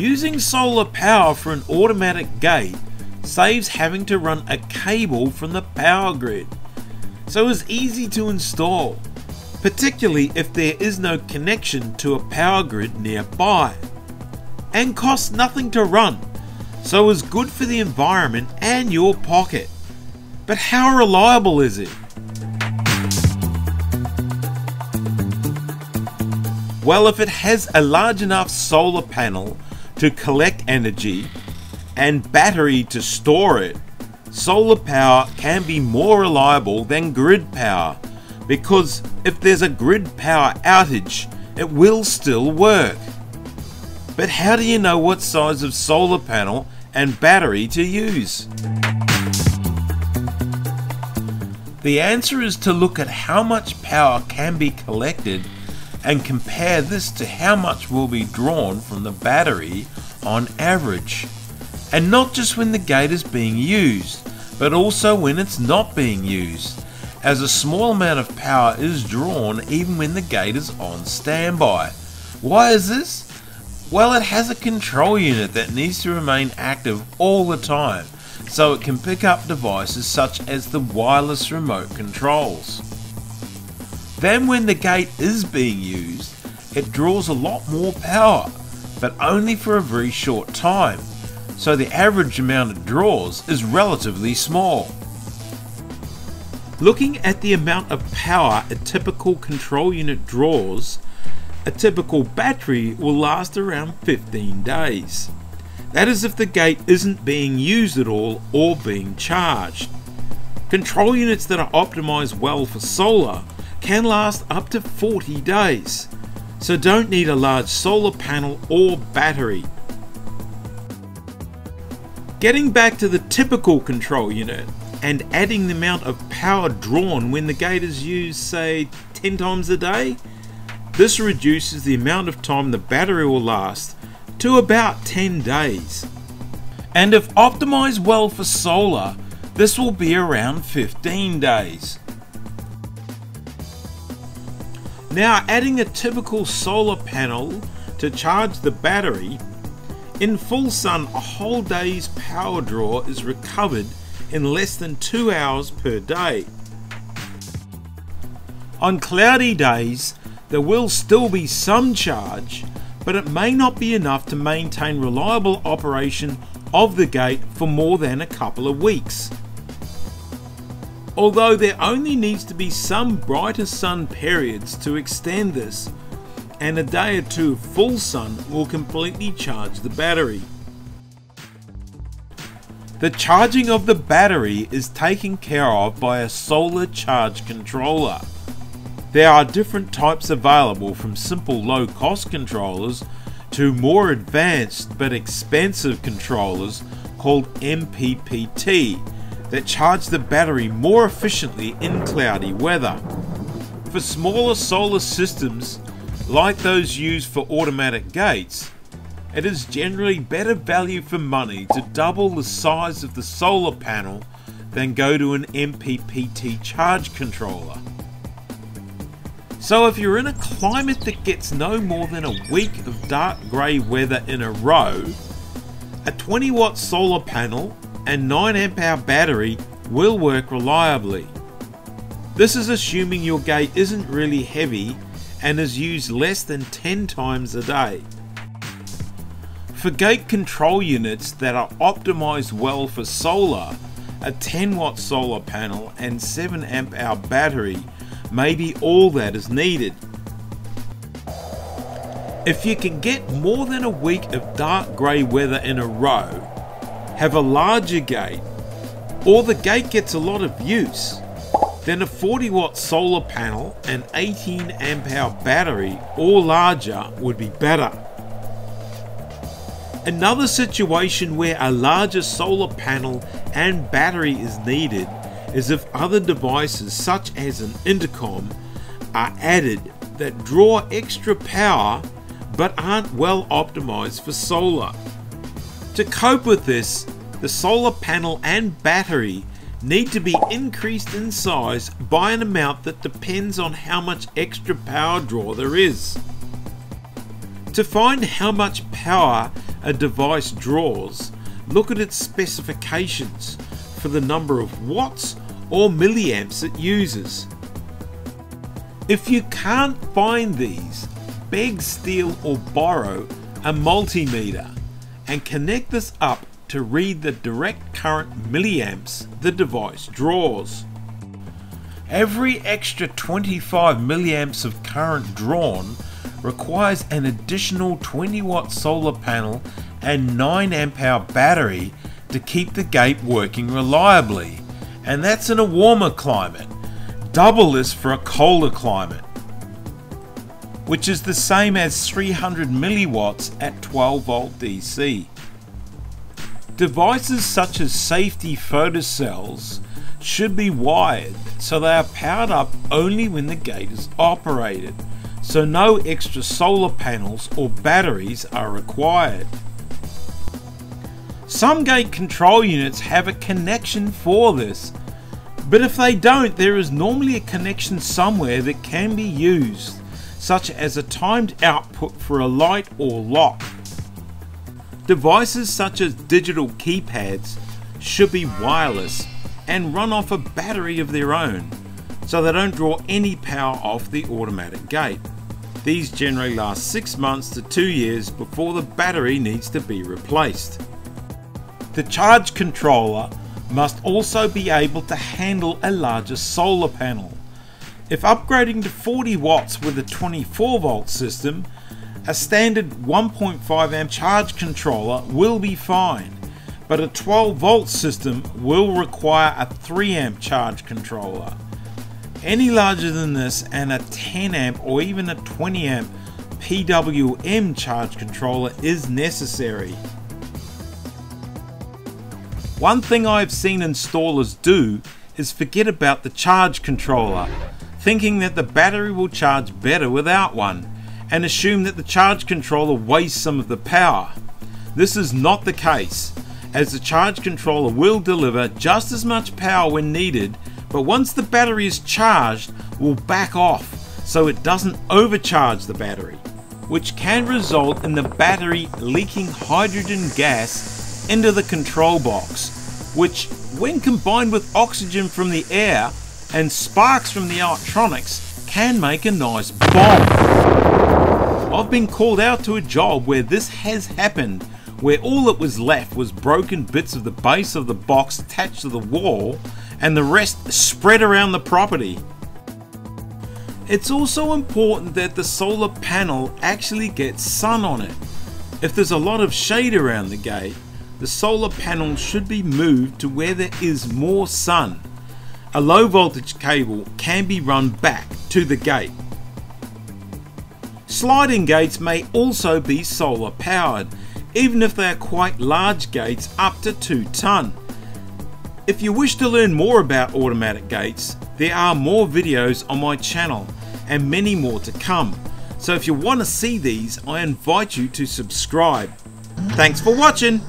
Using solar power for an automatic gate saves having to run a cable from the power grid, so it's easy to install, particularly if there is no connection to a power grid nearby, and costs nothing to run, so is good for the environment and your pocket. But how reliable is it? Well, if it has a large enough solar panel to collect energy and battery to store it, solar power can be more reliable than grid power because if there's a grid power outage, it will still work. But how do you know what size of solar panel and battery to use? The answer is to look at how much power can be collected and compare this to how much will be drawn from the battery on average. And not just when the gate is being used, but also when it's not being used, as a small amount of power is drawn even when the gate is on standby. Why is this? Well, it has a control unit that needs to remain active all the time, so it can pick up devices such as the wireless remote controls. Then when the gate is being used, it draws a lot more power, but only for a very short time, so the average amount it draws is relatively small. Looking at the amount of power a typical control unit draws, a typical battery will last around 15 days. That is if the gate isn't being used at all or being charged. Control units that are optimized well for solar can last up to 40 days, so don't need a large solar panel or battery. Getting back to the typical control unit and adding the amount of power drawn when the gate is used say 10 times a day, this reduces the amount of time the battery will last to about 10 days. And if optimized well for solar, this will be around 15 days. Now adding a typical solar panel to charge the battery, in full sun a whole day's power draw is recovered in less than 2 hours per day. On cloudy days there will still be some charge but it may not be enough to maintain reliable operation of the gate for more than a couple of weeks although there only needs to be some brighter sun periods to extend this, and a day or two of full sun will completely charge the battery. The charging of the battery is taken care of by a solar charge controller. There are different types available from simple low cost controllers to more advanced but expensive controllers called MPPT that charge the battery more efficiently in cloudy weather. For smaller solar systems, like those used for automatic gates, it is generally better value for money to double the size of the solar panel than go to an MPPT charge controller. So if you're in a climate that gets no more than a week of dark grey weather in a row, a 20 watt solar panel and 9 amp hour battery will work reliably. This is assuming your gate isn't really heavy and is used less than 10 times a day. For gate control units that are optimized well for solar, a 10 watt solar panel and 7 amp hour battery may be all that is needed. If you can get more than a week of dark grey weather in a row, have a larger gate, or the gate gets a lot of use, then a 40 watt solar panel and 18 amp hour battery or larger would be better. Another situation where a larger solar panel and battery is needed is if other devices such as an intercom are added that draw extra power but aren't well optimized for solar. To cope with this, the solar panel and battery need to be increased in size by an amount that depends on how much extra power draw there is. To find how much power a device draws, look at its specifications for the number of watts or milliamps it uses. If you can't find these, beg, steal or borrow a multimeter and connect this up to read the direct current milliamps the device draws. Every extra 25 milliamps of current drawn requires an additional 20 watt solar panel and 9 amp hour battery to keep the gate working reliably, and that's in a warmer climate. Double this for a colder climate, which is the same as 300 milliwatts at 12 volt DC. Devices such as safety photocells should be wired so they are powered up only when the gate is operated, so no extra solar panels or batteries are required. Some gate control units have a connection for this, but if they don't, there is normally a connection somewhere that can be used, such as a timed output for a light or lock. Devices such as digital keypads should be wireless and run off a battery of their own, so they don't draw any power off the automatic gate. These generally last 6 months to 2 years before the battery needs to be replaced. The charge controller must also be able to handle a larger solar panel. If upgrading to 40 watts with a 24 volt system, a standard 1.5 amp charge controller will be fine, but a 12 volt system will require a 3 amp charge controller. Any larger than this and a 10 amp or even a 20 amp PWM charge controller is necessary. One thing I've seen installers do is forget about the charge controller, thinking that the battery will charge better without one, and assume that the charge controller wastes some of the power. This is not the case, as the charge controller will deliver just as much power when needed, but once the battery is charged, will back off so it doesn't overcharge the battery, which can result in the battery leaking hydrogen gas into the control box, which, when combined with oxygen from the air and sparks from the electronics, can make a nice bomb. I've been called out to a job where this has happened, where all that was left was broken bits of the base of the box attached to the wall, and the rest spread around the property. It's also important that the solar panel actually gets sun on it. If there's a lot of shade around the gate, the solar panel should be moved to where there is more sun. A low voltage cable can be run back to the gate. Sliding gates may also be solar powered, even if they are quite large gates up to 2 tonne. If you wish to learn more about automatic gates, there are more videos on my channel and many more to come. So if you want to see these, I invite you to subscribe. Thanks for watching!